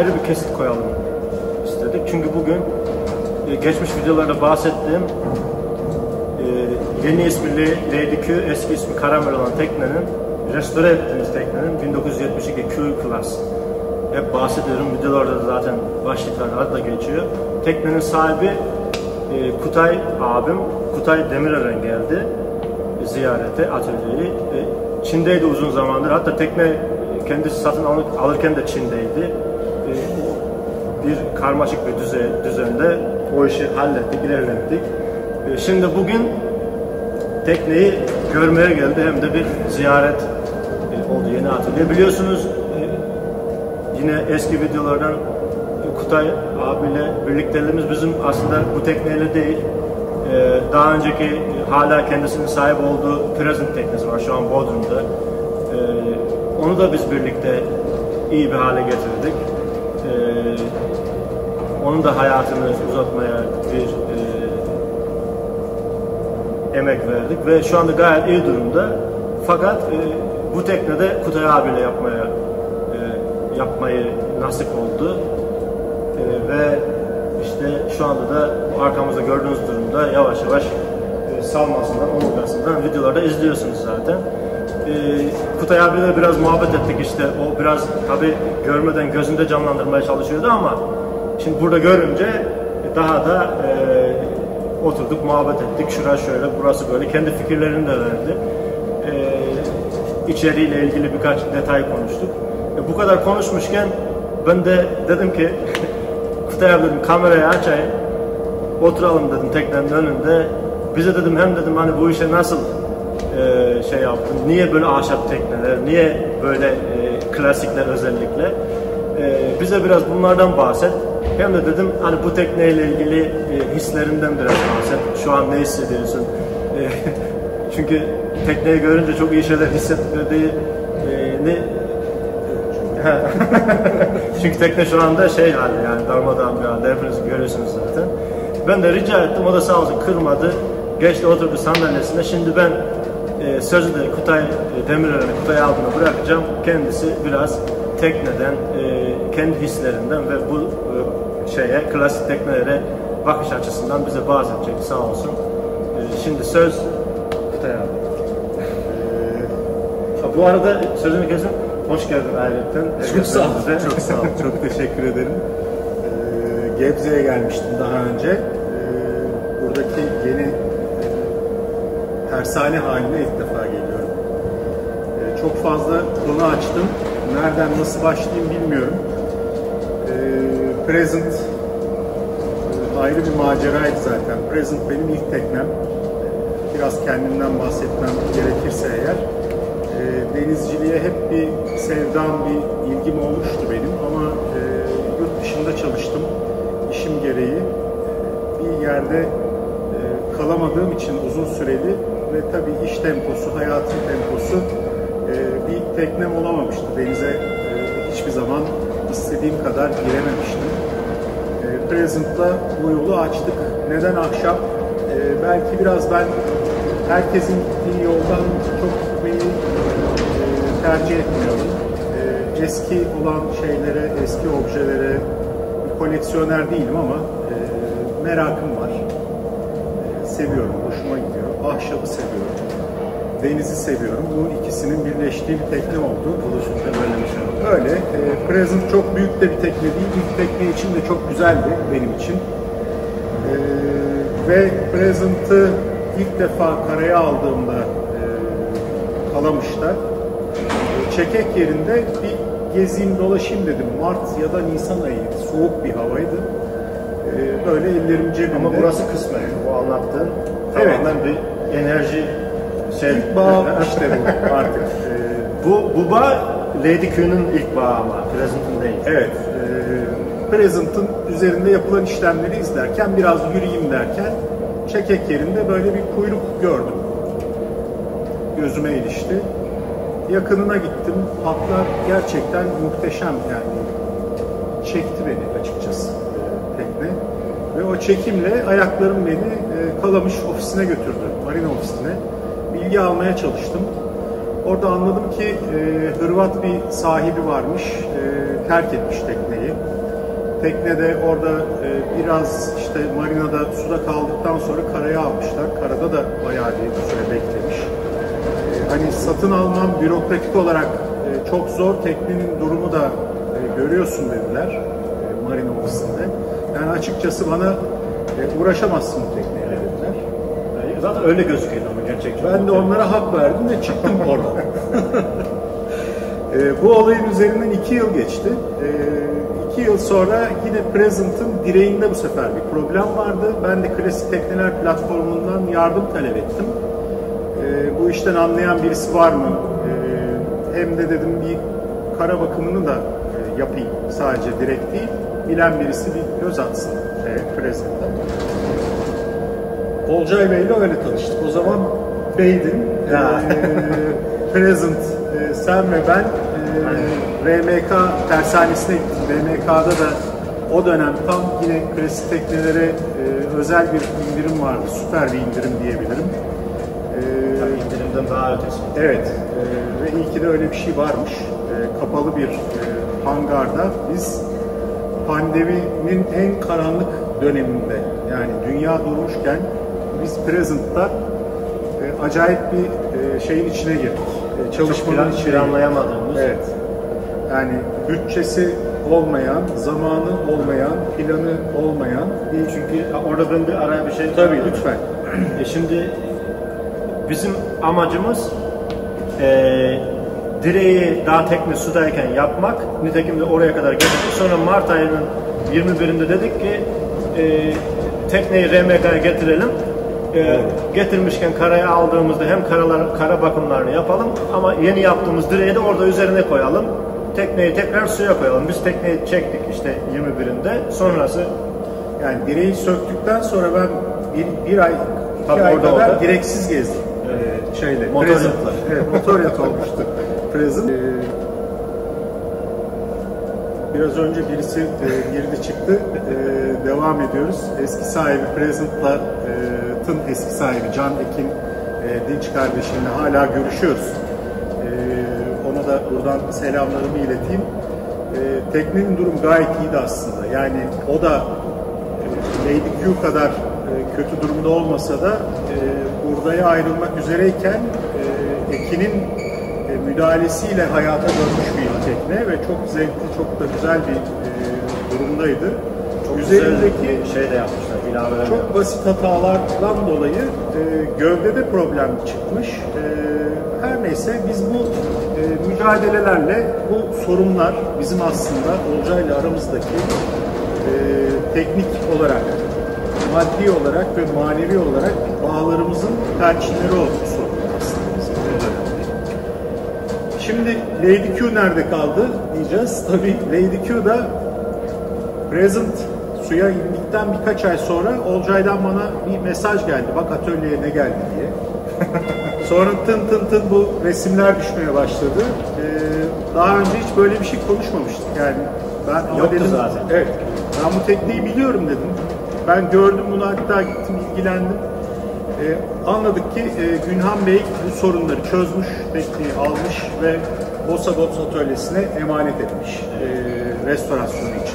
ayrı bir kesit koyalım istedik. Çünkü bugün e, geçmiş videolarda bahsettiğim e, yeni ismi Lady Q, eski ismi Karamel olan teknenin restore ettiğimiz teknenin 1972 Q Class. Hep bahsediyorum videolarda da zaten başlıklarda adı da geçiyor. Teknenin sahibi e, Kutay abim, Kutay Demirören geldi ziyarete atölyeyi. Çin'deydi uzun zamandır. Hatta tekne kendisi satın alırken de Çin'deydi. E, bir karmaşık bir düze, düzende o işi hallettik, ilerlettik. E, şimdi bugün tekneyi görmeye geldi hem de bir ziyaret oldu yeni atölye. Biliyorsunuz yine eski videolardan Kutay abiyle birlikteliğimiz bizim aslında bu tekneyle değil daha önceki hala kendisinin sahip olduğu Present teknesi var şu an Bodrum'da. onu da biz birlikte iyi bir hale getirdik. Onun da hayatını uzatmaya bir emek verdik ve şu anda gayet iyi durumda. Fakat e, bu teknede Kutay abiyle yapmaya e, yapmayı nasip oldu. E, ve işte şu anda da arkamızda gördüğünüz durumda yavaş yavaş e, salmasından, omurgasından videolarda izliyorsunuz zaten. E, Kutay abiyle biraz muhabbet ettik işte. O biraz tabi görmeden gözünde canlandırmaya çalışıyordu ama şimdi burada görünce daha da e, oturduk, muhabbet ettik. Şura şöyle, burası böyle. Kendi fikirlerini de verdi. E, içeriğiyle ilgili birkaç detay konuştuk. E, bu kadar konuşmuşken ben de dedim ki Kutay abi dedim kamerayı açayım. Oturalım dedim teknenin önünde. Bize dedim hem dedim hani bu işe nasıl e, şey yaptın? Niye böyle ahşap tekneler? Niye böyle e, klasikler özellikle? E, bize biraz bunlardan bahset. Hem de dedim hani bu tekneyle ilgili e, hislerinden biraz bahset. Şu an ne hissediyorsun? E, çünkü tekneyi görünce çok iyi şeyler hissetmediği e, çünkü tekne şu anda şey hali yani darmadağın bir halde hepiniz görüyorsunuz zaten. Ben de rica ettim o da sağ olsun kırmadı. Geçti oturdu sandalyesine. Şimdi ben e, sözü de Kutay e, Demirören'e Kutay altına bırakacağım. Kendisi biraz tekneden, e, kendi hislerinden ve bu şeye klasik teknelere bakış açısından bize bahsedecek sağ olsun. E, şimdi söz Kutay abi. E, bu arada sözünü kesin. Hoş geldin ayrıca. Çok sağ ol. Çok sağ ol. Çok teşekkür ederim. Ee, Gebze'ye gelmiştim daha önce. Ee, buradaki yeni e, tersane haline ilk defa geliyorum. Ee, çok fazla konu açtım. Nereden nasıl başlayayım bilmiyorum. Present e, ayrı bir maceraydı zaten. Present benim ilk teknem. Biraz kendimden bahsetmem gerekirse eğer denizciliğe hep bir sevdam, bir ilgim olmuştu benim ama e, yurt dışında çalıştım işim gereği. Bir yerde e, kalamadığım için uzun süreli ve tabii iş temposu, hayatın temposu e, bir teknem olamamıştı. Denize e, hiçbir zaman istediğim kadar girememiştim. E, Present'la bu yolu açtık. Neden ahşap? E, belki biraz ben herkesin gittiği yoldan çok gitmeyi tercih etmiyorum. E, eski olan şeylere, eski objelere bir koleksiyoner değilim ama e, merakım var. E, seviyorum, hoşuma gidiyor. Ahşabı seviyorum. Denizi seviyorum. Bu ikisinin birleştiği bir tekne oldu. Buluşunca böyle bir şey. Öyle. E, Present çok büyük de bir tekne değil. İlk tekne için de çok güzeldi benim için. E, ve Present'ı ilk defa karaya aldığımda e, Kalamış'ta çekek yerinde bir gezeyim dolaşayım dedim. Mart ya da Nisan ayıydı. Soğuk bir havaydı. Ee, böyle ellerim cebimde. Ama burası kısmen bu anlattığın evet. tamamen bir enerji şey. İlk bağ işte bu artık. Ee, bu, bu bağ Lady Q'nun ilk bağı ama değil. Evet. E, Present'ın üzerinde yapılan işlemleri izlerken biraz yürüyeyim derken çekek yerinde böyle bir kuyruk gördüm. Gözüme ilişti yakınına gittim. Hatlar gerçekten muhteşem yani. Çekti beni açıkçası e, tekne. Ve o çekimle ayaklarım beni e, Kalamış ofisine götürdü. Marina ofisine. Bilgi almaya çalıştım. Orada anladım ki e, Hırvat bir sahibi varmış, e, terk etmiş tekneyi. Teknede orada e, biraz işte marinada suda kaldıktan sonra karaya almışlar. Karada da bayağı bir süre beklemiş. E, hani satın almam bürokratik olarak e, çok zor, teknenin durumu da e, görüyorsun dediler e, marina ofisinde. Yani açıkçası bana e, uğraşamazsın bu tekneyle dediler. Yani zaten öyle gözüküyor gerçekten. Ben de onlara hak verdim ve çıktım oradan. e, bu olayın üzerinden iki yıl geçti. E, iki yıl sonra yine Present'ın direğinde bu sefer bir problem vardı. Ben de klasik tekneler platformundan yardım talep ettim. E, bu işten anlayan birisi var mı? E, hem de dedim bir kara bakımını da e, yapayım. Sadece direkt değil. Bilen birisi bir göz atsın e, Present'a. Olcay Bey'le öyle tanıştık. O zaman Beydin, Ya. e, Present, e, sen ve ben e, RMK tersanesine gittik. RMK'da da o dönem tam yine klasik teknelere e, özel bir indirim vardı. Süper bir indirim diyebilirim. E, Tabii indirimden daha ötesi. Evet e, ve iyi ki de öyle bir şey varmış. E, kapalı bir e, hangarda biz pandeminin en karanlık döneminde yani dünya durmuşken biz Present'ta acayip bir e, şeyin içine girdik. E, çalışmanın Plan, içine planlayamadığımız. Evet. Yani bütçesi olmayan, zamanı olmayan, planı olmayan bir Çünkü orada ben bir araya bir şey... Tabii lütfen. E şimdi bizim amacımız e, direği daha tekne sudayken yapmak. Nitekim de oraya kadar getirdik. Sonra Mart ayının 21'inde dedik ki e, tekneyi RMK'ya getirelim. E, getirmişken karaya aldığımızda hem karalar, kara bakımlarını yapalım ama yeni yaptığımız direği de orada üzerine koyalım. Tekneyi tekrar suya koyalım. Biz tekneyi çektik işte 21'inde. Sonrası Yani direği söktükten sonra ben bir, bir ay, iki Tabii ay orada, kadar orada. direksiz gezdim. Ee, şeyle, Motor Present. Evet, motor yat olmuştu. Present. Ee, biraz önce birisi e, girdi çıktı. Ee, devam ediyoruz. Eski sahibi Present'la e, Tın eski sahibi Can Ekin e, Dinç kardeşimle hala görüşüyoruz. Ee, ona da buradan selamlarımı ileteyim. Ee, teknenin durum gayet iyiydi aslında. Yani o da e, Lady Q kadar e, kötü durumda olmasa da e, Urda'ya ayrılmak üzereyken e, Ekin'in e, müdahalesiyle hayata dönmüş bir tekne ve çok zevkli, çok da güzel bir e, durumdaydı. Çok Üzerindeki şey de yapmışlar. ilaveler çok yapmışlar. basit hatalardan dolayı e, gövdede problem çıkmış. E, her neyse biz bu e, mücadelelerle bu sorunlar bizim aslında Olcay'la aramızdaki e, teknik olarak, maddi olarak ve manevi olarak bağlarımızın tercihleri oldu aslında bizim. Şimdi Lady Q nerede kaldı diyeceğiz. Tabii Lady Q'da Present suya indikten birkaç ay sonra Olcay'dan bana bir mesaj geldi. Bak atölyeye ne geldi diye. sonra tın tın tın bu resimler düşmeye başladı. Ee, daha önce hiç böyle bir şey konuşmamıştık. Yani ben Yoktu dedim, zaten. Evet. Ben bu tekneyi biliyorum dedim. Ben gördüm bunu hatta gittim ilgilendim. Ee, anladık ki e, Günhan Bey bu sorunları çözmüş, tekneyi almış ve Bosa Bots atölyesine emanet etmiş e, restorasyonu için.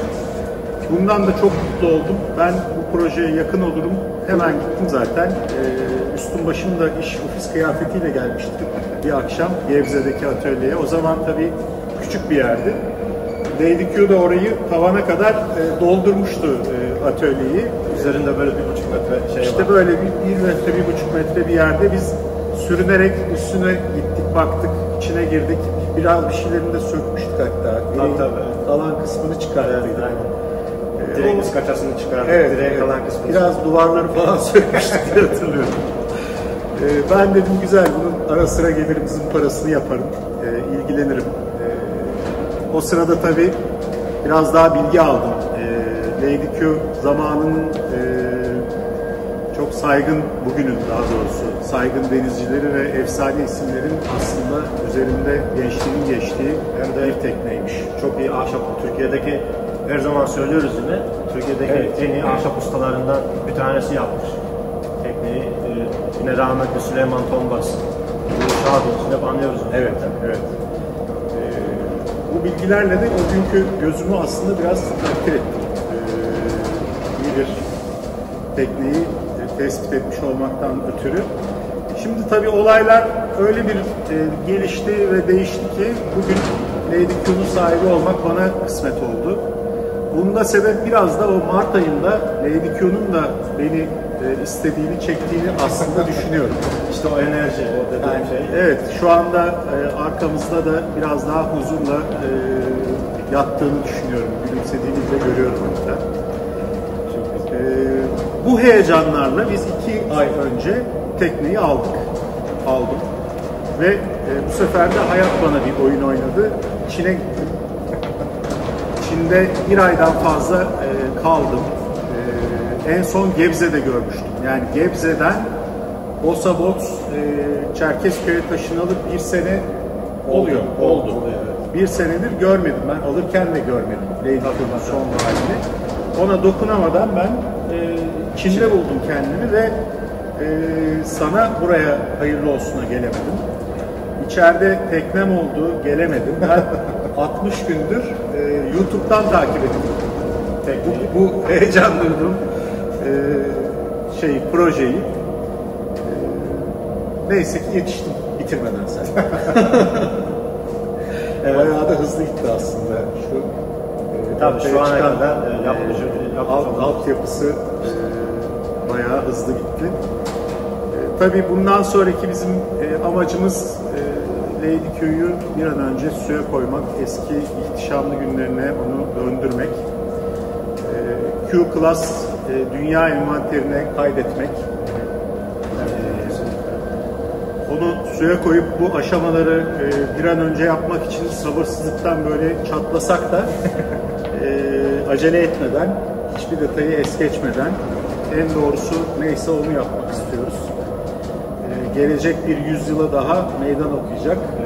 Bundan da çok mutlu oldum. Ben bu projeye yakın olurum. Hemen gittim zaten. Ee, üstüm başımda iş ofis kıyafetiyle gelmiştim bir akşam Gebze'deki atölyeye. O zaman tabii küçük bir yerdi. Lady da orayı tavana kadar e, doldurmuştu e, atölyeyi. Üzerinde böyle bir buçuk metre şey İşte var. böyle bir, bir metre, bir buçuk metre bir yerde biz sürünerek üstüne gittik, baktık, içine girdik. Biraz bir şeylerini de sökmüştük hatta. Direğin tabii. Kalan kısmını çıkarttıydık. Aynen. Direğin o- üst kaçasını çıkardık. Evet, direğe evet. kalan kısmını Biraz duvarları falan sökmüştük diye hatırlıyorum. Ee, ben dedim güzel, bunun ara sıra gelir bizim parasını yaparım, ee, ilgilenirim. Ee, o sırada tabii biraz daha bilgi aldım. Ee, Lady Q zamanının e, çok saygın, bugünün daha doğrusu saygın denizcileri ve efsane isimlerin aslında üzerinde gençliğin geçtiği bir tekneymiş. çok iyi ahşap Türkiye'deki her zaman söylüyoruz yine Türkiye'deki Evet. en iyi ahşap ustalarından bir tanesi yapmış tekneyi. Ee, yine rahmetli Süleyman Tombas Sağ olsun hep anlıyoruz. Evet, evet. Ee, bu bilgilerle de o günkü gözümü aslında biraz takdir ettim. Ee, iyi bir tekneyi e, tespit etmiş olmaktan ötürü. Şimdi tabii olaylar öyle bir e, gelişti ve değişti ki bugün Lady Q'nun sahibi olmak bana kısmet oldu. Bunda sebep biraz da o Mart ayında Lady Q'nun da beni e, istediğini, çektiğini aslında düşünüyorum. İşte o enerji, o dediğim Yani, şey. evet, şu anda e, arkamızda da biraz daha huzurla e, yattığını düşünüyorum. Gülümsediğini de görüyorum orada. E, bu heyecanlarla biz iki ay önce tekneyi aldık. Aldım. Ve e, bu sefer de hayat bana bir oyun oynadı. Çin'e gittim. Çin'de bir aydan fazla e, kaldım. E, en son Gebze'de görmüştüm. Yani Gebze'den Bosabot, e, Çerkezköy'e taşınalı bir sene oluyor. Oldu. Evet. Bir senedir görmedim ben. Alırken de görmedim Gagga'nın son halini. Ona dokunamadan ben e, Çin'de buldum kendimi ve e, sana buraya hayırlı olsuna gelemedim. İçeride teknem oldu, gelemedim. Ben 60 gündür e, YouTube'dan takip ediyorum. Tekneyi. Bu, bu heyecan duydum e, şey projeyi. E, neyse ki yetiştim bitirmeden sen. Evet. Bayağı da hızlı gitti aslında. Şu e, Tabii şu ana kadar, e, yapıcı- yapıcı alt, altyapısı e, bayağı hızlı gitti. E, tabii bundan sonraki bizim e, amacımız e, Lady Q'yu bir an önce suya koymak, eski ihtişamlı günlerine onu döndürmek. E, Q Class e, dünya envanterine kaydetmek. Onu suya koyup bu aşamaları e, bir an önce yapmak için sabırsızlıktan böyle çatlasak da e, acele etmeden, hiçbir detayı es geçmeden en doğrusu neyse onu yapmak istiyoruz. E, gelecek bir yüzyıla daha meydan okuyacak. E,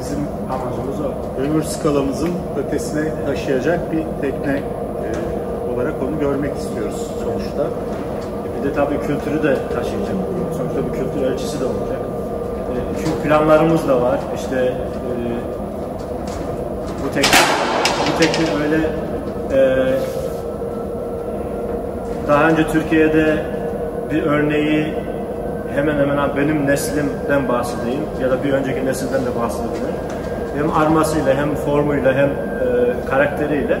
bizim Amacımız o. ömür skalamızın ötesine taşıyacak bir tekne e, olarak onu görmek istiyoruz sonuçta. Bir de tabii kültürü de taşıyacak. Sonuçta bir kültür elçisi de olacak. E, Çünkü planlarımız da var. İşte e, bu tekne, bu tekne öyle e, daha önce Türkiye'de bir örneği hemen hemen benim neslimden bahsedeyim ya da bir önceki nesilden de bahsedebilirim. Hem armasıyla hem formuyla hem e, karakteriyle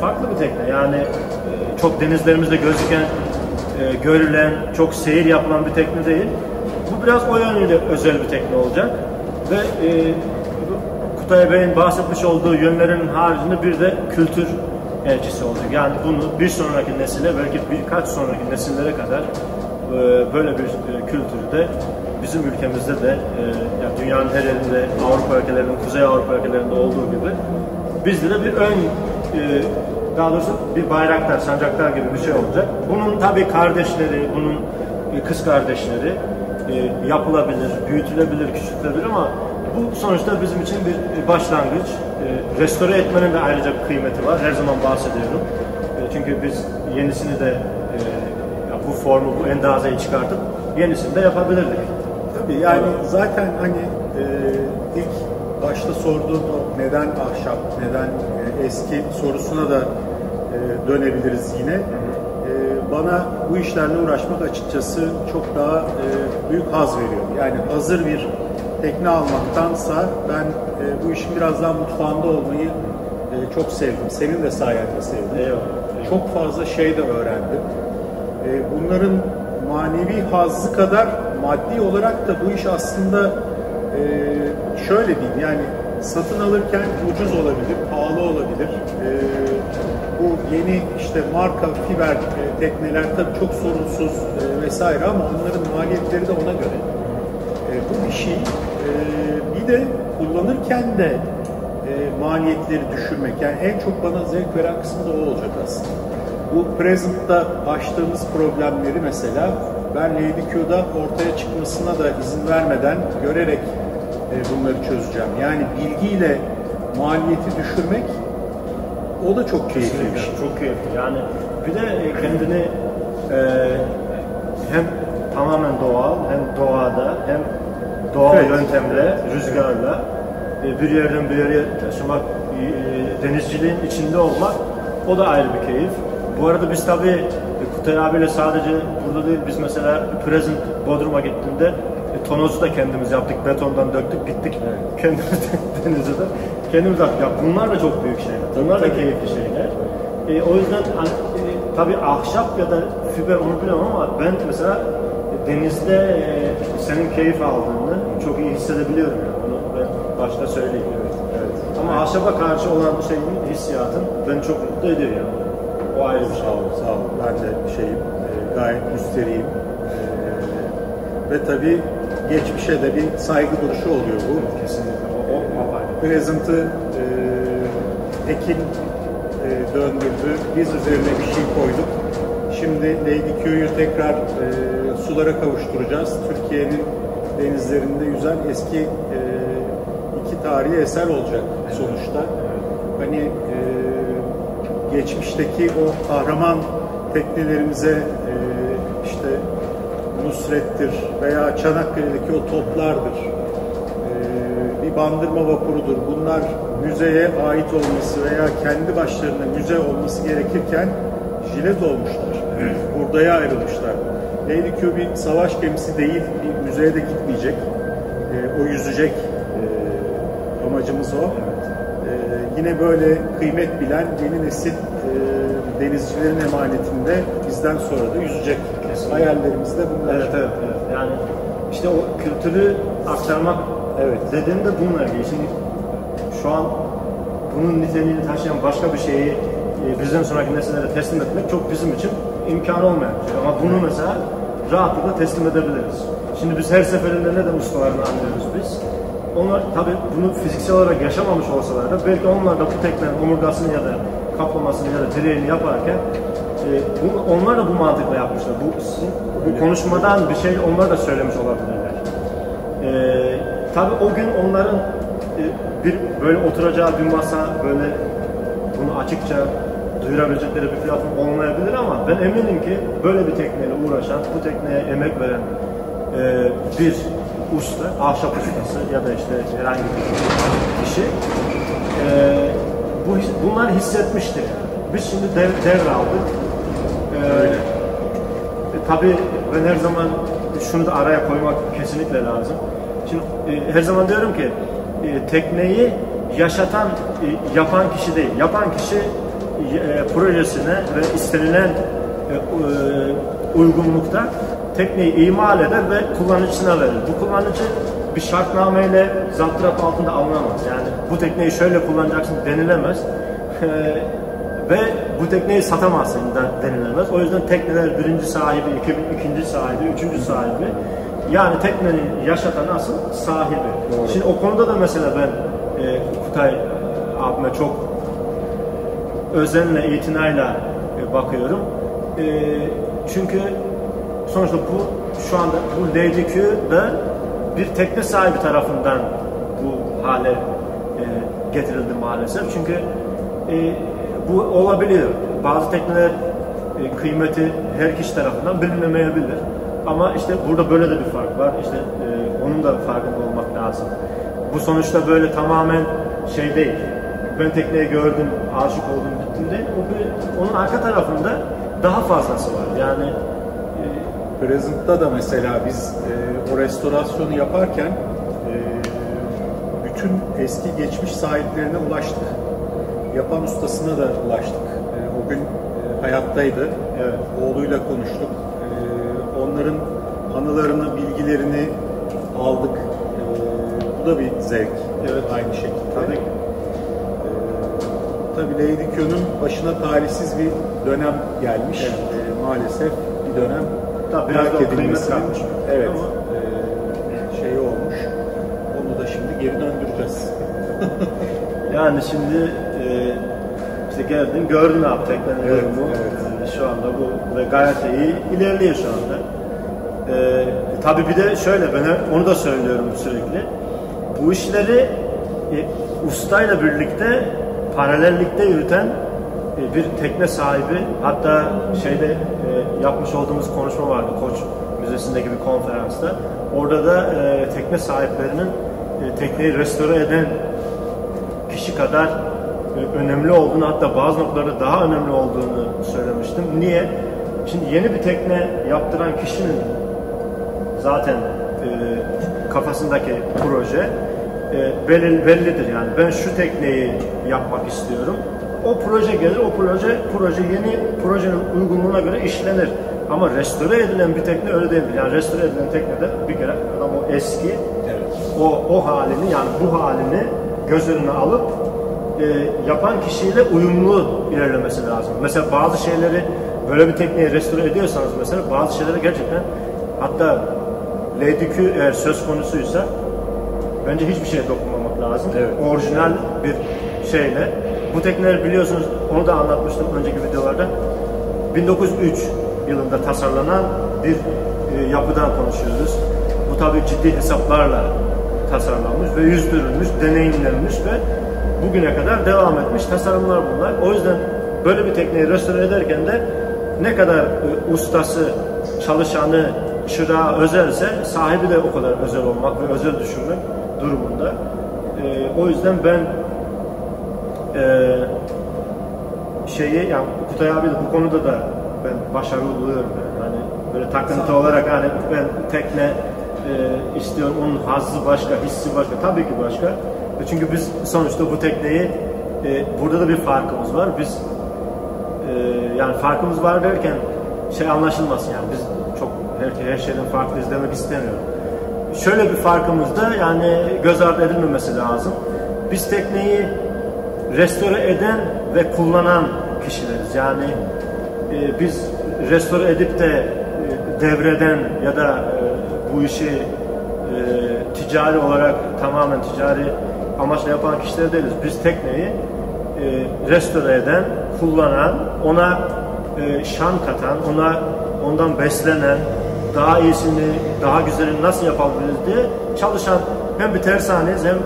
farklı bir tekne. Yani e, çok denizlerimizde gözüken, e, görülen, çok seyir yapılan bir tekne değil. Bu biraz o yönüyle özel bir tekne olacak. Ve e, Kutay Bey'in bahsetmiş olduğu yönlerin haricinde bir de kültür elçisi olacak. Yani bunu bir sonraki nesile belki birkaç sonraki nesillere kadar böyle bir e, kültürü de bizim ülkemizde de e, yani dünyanın her yerinde Avrupa ülkelerinin, Kuzey Avrupa ülkelerinde olduğu gibi bizde de bir ön e, daha doğrusu bir bayraktar, sancaktar gibi bir şey olacak. Bunun tabii kardeşleri, bunun kız kardeşleri yapılabilir, büyütülebilir, küçültülebilir ama bu sonuçta bizim için bir başlangıç. Restore etmenin de ayrıca bir kıymeti var. Her zaman bahsediyorum. Çünkü biz yenisini de formu, bu endazeyi çıkartıp yenisini de yapabilirdik. Tabii yani zaten hani e, ilk başta sorduğum o neden ahşap, neden e, eski sorusuna da e, dönebiliriz yine. E, bana bu işlerle uğraşmak açıkçası çok daha e, büyük haz veriyor. Yani hazır bir tekne almaktansa ben e, bu işin biraz daha mutfağında olmayı e, çok sevdim. Senin de sayende sevdim. Eyvallah. Çok fazla şey de öğrendim. E, bunların manevi hazzı kadar maddi olarak da bu iş aslında e, şöyle diyeyim yani satın alırken ucuz olabilir, pahalı olabilir. E, bu yeni işte marka fiber e, tekneler tabii çok sorunsuz e, vesaire ama onların maliyetleri de ona göre. Bu bir şey. Bir de kullanırken de maliyetleri düşürmek. Yani en çok bana zevk veren kısmı da o olacak aslında. Bu Present'ta açtığımız problemleri mesela ben Lady Q'da ortaya çıkmasına da izin vermeden görerek e, bunları çözeceğim. Yani bilgiyle maliyeti düşürmek o da çok keyifli bir şey. Çok keyifli. Yani bir de e, kendini e, hem tamamen doğal hem doğada hem doğal Evet. yöntemle, rüzgarla e, bir yerden bir yere taşımak, e, denizciliğin içinde olmak o da ayrı bir keyif. Bu arada biz tabii e, Kutay abiyle sadece burada değil, biz mesela Present Bodrum'a gittiğinde e, tonozu da kendimiz yaptık, betondan döktük, gittik kendimiz denize de kendimiz yaptık. Ya bunlar da çok büyük şeyler, bunlar da keyifli şeyler. E, o yüzden hani, e, tabii ahşap ya da fiber onu bilemem ama ben mesela denizde e, senin keyif aldığını çok iyi hissedebiliyorum. Yani. Onu ben başta söyleyeyim. Evet. Ama ahşaba karşı olan şeyin hissiyatın beni çok mutlu ediyor yani. O ayrı bir şey. Sağ olun, sağ olun. Ben de şeyim, e, gayet müsterihim. E, ve tabii geçmişe de bir saygı duruşu oluyor bu. Kesinlikle. O, o. Present'ı e, Ekin e, döndürdü. Biz üzerine bir şey koyduk. Şimdi Lady Q'yu tekrar e, sulara kavuşturacağız. Türkiye'nin denizlerinde yüzen eski e, iki tarihi eser olacak sonuçta. Hani e, geçmişteki o kahraman teknelerimize e, işte Nusret'tir veya Çanakkale'deki o toplardır. Ee, bir bandırma vapurudur. Bunlar müzeye ait olması veya kendi başlarına müze olması gerekirken jilet olmuşlar. Buradaya ayrılmışlar. Lady Q bir savaş gemisi değil, bir müzeye de gitmeyecek. Ee, o yüzecek. Ee, amacımız o. Ee, yine böyle kıymet bilen yeni nesil e, denizcilerin emanetinde bizden sonra da yüzecek. Kesinlikle. Hayallerimiz de bunlar. Evet, evet, evet. Yani işte o kültürü aktarmak Evet. dediğimde bununla ilgili. Şimdi şu an bunun niteliğini taşıyan başka bir şeyi e, bizden sonraki nesillere teslim etmek çok bizim için imkanı olmayan bir şey. Ama bunu mesela rahatlıkla teslim edebiliriz. Şimdi biz her seferinde neden ustalarını anlıyoruz biz? Onlar tabii bunu fiziksel olarak yaşamamış olsalar da belki onlar da bu teknenin omurgasını ya da kaplamasını ya da direğini yaparken e, bunu, onlar da bu mantıkla yapmışlar. Bu, sizin, bu konuşmadan bir şey onlar da söylemiş olabilirler. E, tabii o gün onların e, bir böyle oturacağı bir masa böyle bunu açıkça duyurabilecekleri bir platform olmayabilir ama ben eminim ki böyle bir tekneyle uğraşan, bu tekneye emek veren e, bir usta, ahşap ustası ya da işte herhangi bir kişi e, bu bunlar hissetmiştir. Biz şimdi dev, devraldık. E, e, tabii ben her zaman şunu da araya koymak kesinlikle lazım. Şimdi e, her zaman diyorum ki e, tekneyi yaşatan, e, yapan kişi değil. Yapan kişi e, projesine ve istenilen e, e, uygunlukta tekneyi imal eder ve kullanıcısına verir. Bu kullanıcı bir şartnameyle zaptırap altında alınamaz. Yani bu tekneyi şöyle kullanacaksın denilemez. E, ve bu tekneyi satamazsın da denilemez. O yüzden tekneler birinci sahibi, iki, ikinci sahibi, üçüncü sahibi. Yani teknenin yaşatan asıl sahibi. Şimdi o konuda da mesela ben e, Kutay abime çok özenle, itinayla e, bakıyorum. E, çünkü sonuçta bu şu anda bu Lady Q'da bir tekne sahibi tarafından bu hale e, getirildi maalesef. Çünkü e, bu olabiliyor. Bazı tekneler e, kıymeti her kişi tarafından bilinmeyebilir. Ama işte burada böyle de bir fark var. İşte e, onun da farkında olmak lazım. Bu sonuçta böyle tamamen şey değil. Ben tekneyi gördüm, aşık oldum, gittim değil. O onun arka tarafında daha fazlası var. Yani e, Present'ta da mesela biz e, o restorasyonu yaparken e, bütün eski geçmiş sahiplerine ulaştık. Yapan ustasına da ulaştık. E, o gün e, hayattaydı. Evet. Oğluyla konuştuk. E, onların anılarını, bilgilerini aldık. E, bu da bir zevk. Evet. Aynı şekilde. tabii ki. Tabii Lady Q'nun başına talihsiz bir dönem gelmiş. Evet. Ee, maalesef bir dönem Tabii biraz da kıymet kalmış. Evet. Ama- Yani şimdi e, işte geldin gördün abi teknenin Evet, durumu. evet. E, şu anda bu ve gayet iyi ilerliyor şu anda. E, tabii bir de şöyle ben onu da söylüyorum sürekli. Bu işleri e, ustayla birlikte paralellikte yürüten e, bir tekne sahibi hatta şeyde e, yapmış olduğumuz konuşma vardı Koç Müzesi içerisindeki bir konferansta. Orada da e, tekne sahiplerinin e, tekneyi restore eden kadar e, önemli olduğunu hatta bazı noktalarda daha önemli olduğunu söylemiştim. Niye? Şimdi yeni bir tekne yaptıran kişinin zaten e, kafasındaki proje e, belli, bellidir yani. Ben şu tekneyi yapmak istiyorum. O proje gelir, o proje proje yeni projenin uygunluğuna göre işlenir. Ama restore edilen bir tekne öyle değildir. Yani restore edilen teknede bir kere adam o eski o, o halini yani bu halini göz önüne alıp e, yapan kişiyle uyumlu ilerlemesi lazım. Mesela bazı şeyleri böyle bir tekneyi restore ediyorsanız mesela bazı şeyleri gerçekten hatta Lady Q eğer söz konusuysa bence hiçbir şeye dokunmamak lazım. Evet. Orijinal bir şeyle. Bu tekneler biliyorsunuz onu da anlatmıştım önceki videolarda. 1903 yılında tasarlanan bir e, yapıdan konuşuyoruz. Bu tabii ciddi hesaplarla tasarlanmış ve yüzdürülmüş, deneyimlenmiş ve bugüne kadar devam etmiş tasarımlar bunlar. O yüzden böyle bir tekneyi restore ederken de ne kadar ustası, çalışanı, çırağı özelse sahibi de o kadar özel olmak ve özel düşünmek durumunda. E, o yüzden ben e, şeyi yani Kutay abi de bu konuda da ben başarılı buluyorum. Yani. Hani böyle takıntı olarak hani ben tekne e, istiyorum onun hazzı başka, hissi başka. Tabii ki başka. E, çünkü biz sonuçta bu tekneyi e, burada da bir farkımız var. Biz e, yani farkımız var derken şey anlaşılmasın yani biz çok her, her şeyden farklı izlemek istemiyorum. Şöyle bir farkımız da yani göz ardı edilmemesi lazım. Biz tekneyi restore eden ve kullanan kişileriz. Yani e, biz restore edip de e, devreden ya da e, bu işi e, ticari olarak tamamen ticari amaçla yapan kişiler değiliz. Biz tekneyi e, restore eden, kullanan, ona e, şan katan, ona ondan beslenen, daha iyisini, daha güzelini nasıl yapabiliriz diye çalışan hem bir tersaneyiz hem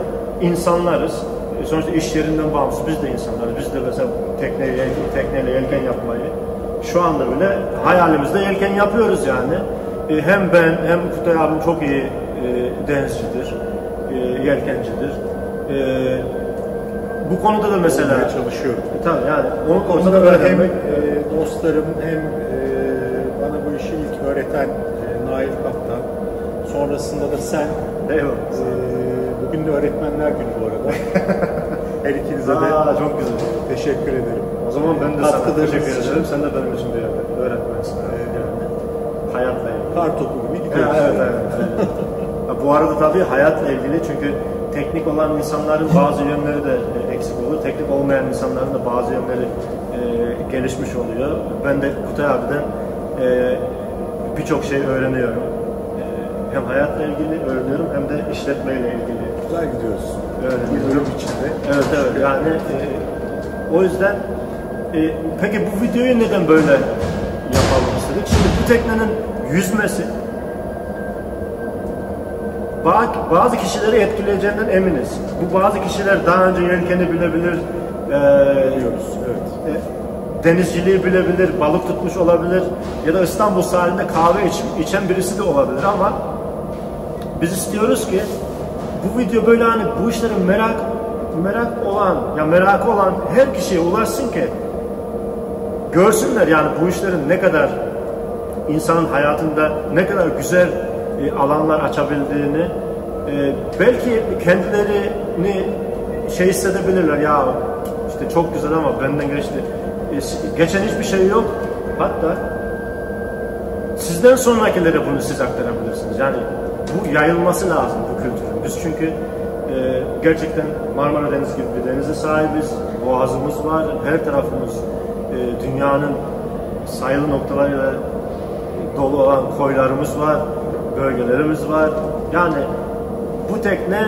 insanlarız. E, sonuçta iş yerinden bağımsız biz de insanlarız. Biz de mesela tekneyle, tekneyle yelken yapmayı şu anda bile hayalimizde yelken yapıyoruz yani. E, hem ben hem Kutay abim çok iyi e, denizcidir, e, yelkencidir. E, bu konuda da mesela Olmaya çalışıyorum. E, tabii yani onu konuda da hem e, dostlarım hem e, bana bu işi ilk öğreten e, Nail Kaptan. Sonrasında da sen. eyvallah. E, bugün de öğretmenler günü bu arada. Her ikinize de Aa, çok güzel. teşekkür ederim. O zaman ben de sana teşekkür ederim. Sen de benim için bir öğretmensin. Yani hayatla ilgili. Kar topu gibi Evet, gidiyoruz. evet, evet. Ha, Bu arada tabii hayatla ilgili çünkü teknik olan insanların bazı yönleri de e, eksik olur. Teknik olmayan insanların da bazı yönleri e, gelişmiş oluyor. Ben de Kutay abiden e, birçok şey öğreniyorum. E, hem hayatla ilgili öğreniyorum hem de işletmeyle ilgili Güzel gidiyoruz. öğreniyorum. İçinde. Evet evet yani e, o yüzden e, peki bu videoyu neden böyle yapalım istedik? Şimdi bu teknenin yüzmesi bazı kişileri etkileyeceğinden eminiz. Bu bazı kişiler daha önce yelkeni bilebilir, e, Biliyoruz. Evet. e, denizciliği bilebilir, balık tutmuş olabilir ya da İstanbul sahilinde kahve iç, içen birisi de olabilir ama biz istiyoruz ki bu video böyle hani bu işlerin merak merak olan ya merakı olan her kişiye ulaşsın ki görsünler yani bu işlerin ne kadar insanın hayatında ne kadar güzel e, alanlar açabildiğini e, belki kendilerini şey hissedebilirler. Ya işte çok güzel ama benden geçti. E, geçen hiçbir şey yok. Hatta sizden sonrakilere bunu siz aktarabilirsiniz. Yani bu yayılması lazım bu kültürün. Biz çünkü e, gerçekten Marmara Denizi gibi bir denize sahibiz. Boğazımız var. Her tarafımız dünyanın sayılı noktalarıyla dolu olan koylarımız var, bölgelerimiz var. Yani bu tekne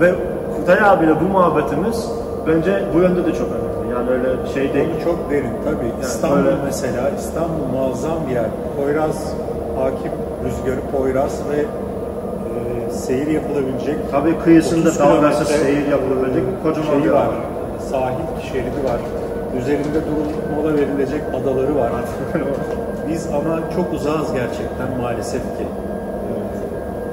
ve Kutay abiyle bu muhabbetimiz bence bu yönde de çok önemli. Yani öyle şey değil. Tabii çok derin tabii. İstanbul öyle. mesela İstanbul muazzam bir yer. Poyraz hakim rüzgarı Poyraz ve e, seyir yapılabilecek. Tabii kıyısında 30 dalgası kilometre, seyir yapılabilecek kocaman şeyi bir var. Sahil şeridi var. Üzerinde durup mola verilecek adaları var. Biz ama çok uzağız gerçekten maalesef ki.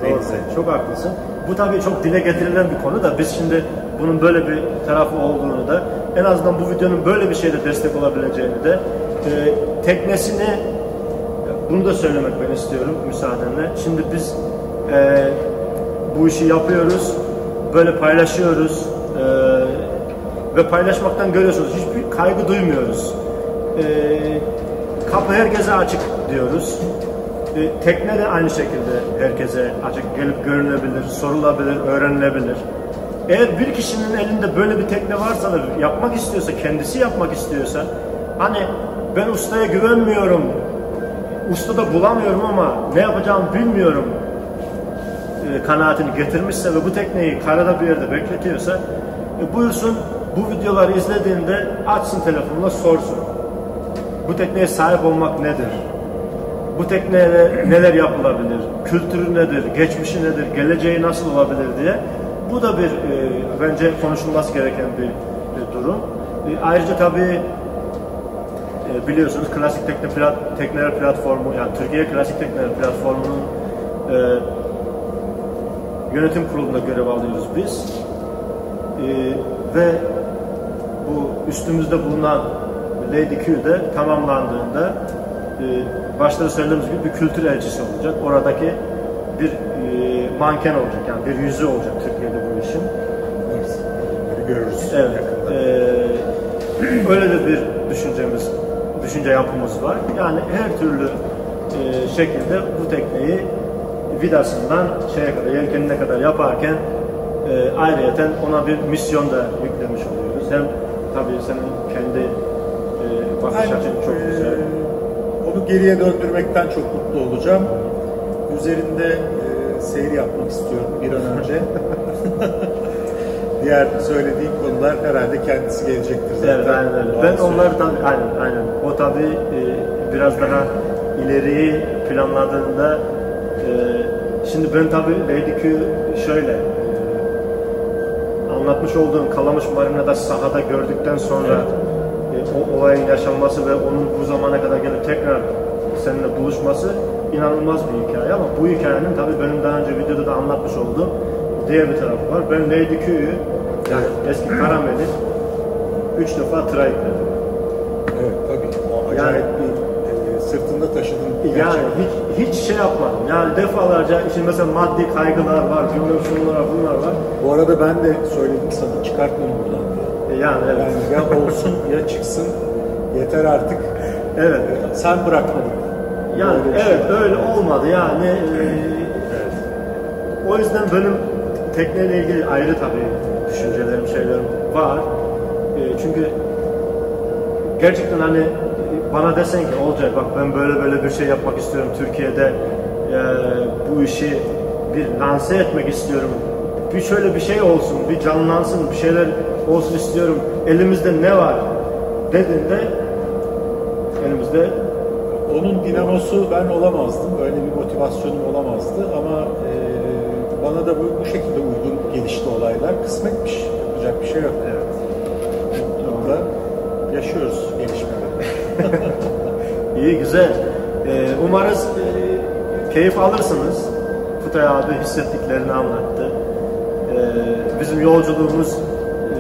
Denize. Çok haklısın. Bu tabii çok dile getirilen bir konu da biz şimdi bunun böyle bir tarafı olduğunu da en azından bu videonun böyle bir şeyde destek olabileceğini de e, teknesini bunu da söylemek ben istiyorum müsaadenle. Şimdi biz e, bu işi yapıyoruz, böyle paylaşıyoruz e, ve paylaşmaktan görüyorsunuz. Hiçbir kaygı duymuyoruz. E, kapı herkese açık diyoruz. E, tekne de aynı şekilde herkese açık gelip görünebilir, sorulabilir, öğrenilebilir. Eğer bir kişinin elinde böyle bir tekne varsa da yapmak istiyorsa, kendisi yapmak istiyorsa hani ben ustaya güvenmiyorum, usta da bulamıyorum ama ne yapacağımı bilmiyorum e, kanaatini getirmişse ve bu tekneyi karada bir yerde bekletiyorsa e, buyursun bu videoları izlediğinde açsın telefonla sorsun. Bu tekneye sahip olmak nedir? Bu tekneye neler yapılabilir? Kültürü nedir? Geçmişi nedir? Geleceği nasıl olabilir diye. Bu da bir e, bence konuşulması gereken bir, bir durum. E, ayrıca tabii e, biliyorsunuz klasik tekne plat, tekneler platformu yani Türkiye klasik tekneler platformunun e, yönetim kurulunda görev alıyoruz biz. E, ve bu üstümüzde bulunan Lady Q'de tamamlandığında e, başta da söylediğimiz gibi bir kültür elçisi olacak. Oradaki bir e, manken olacak yani bir yüzü olacak Türkiye'de bu işin. Görürüz. Evet. E, öyle de bir düşüncemiz düşünce yapımız var. Yani her türlü e, şekilde bu tekneyi vidasından şeye kadar, yelkenine kadar yaparken e, ayrıyeten ona bir misyon da yüklemiş oluyoruz. Hem tabii senin kendi e, bakış açın çok e, güzel. Onu geriye döndürmekten çok mutlu olacağım. Üzerinde e, seyir yapmak istiyorum bir an önce. Diğer söylediğim konular herhalde kendisi gelecektir zaten. Evet, aynen öyle. Ben süreç. onları tabii, aynen, aynen. O tabii e, biraz daha ileriyi planladığında e, şimdi ben tabii Q şöyle e, anlatmış olduğum Kalamış Marina'da sahada gördükten sonra e, o olayın yaşanması ve onun bu zamana kadar gelip tekrar seninle buluşması inanılmaz bir hikaye ama bu hikayenin tabii benim daha önce videoda da anlatmış olduğum diğer bir tarafı var. Ben Lady Q'yu yani eski Karamel'i üç defa try ettim. Evet tabii. O acayip bir e, sırtında taşıdığın bir Yani hiç, hiç şey yapmadım. Yani defalarca işte mesela maddi kaygılar var, bilmem şunlar var, bunlar var. Bu arada ben de söyledim sana çıkart bunu buradan Yani evet. Yani ya olsun ya çıksın yeter artık. Evet. Sen bırakmadın. Yani Böyle bir şey evet var. öyle olmadı yani. e, o yüzden benim tekneyle ilgili ayrı tabii düşüncelerim, şeylerim var. E, çünkü gerçekten hani bana desen ki olacak bak ben böyle böyle bir şey yapmak istiyorum Türkiye'de e, bu işi bir lanse etmek istiyorum. Bir şöyle bir şey olsun, bir canlansın, bir şeyler olsun istiyorum. Elimizde ne var dediğinde elimizde Onun dinamosu ben olamazdım. Öyle bir motivasyonum olamazdı ama e, bana da bu, bu şekilde uygun gelişti olaylar. Kısmetmiş. Yapacak bir şey yok. evet. Burada yaşıyoruz gelişmeleri. İyi güzel. Ee, umarız e, keyif alırsınız. Kutay abi hissettiklerini anlattı. Ee, bizim yolculuğumuz e,